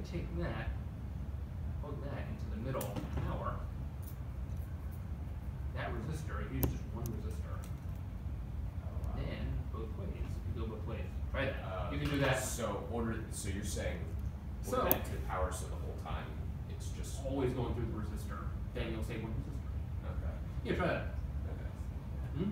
could take that, plug that into the middle power. That resistor, you use just one resistor. Then both ways, you go both ways. Try that. Uh, you can do that. So order, so you're saying, So- that to power so the whole time, it's just, Always going through the resistor. Then you'll save one resistor. okay. Yeah, try that. Okay. Hmm?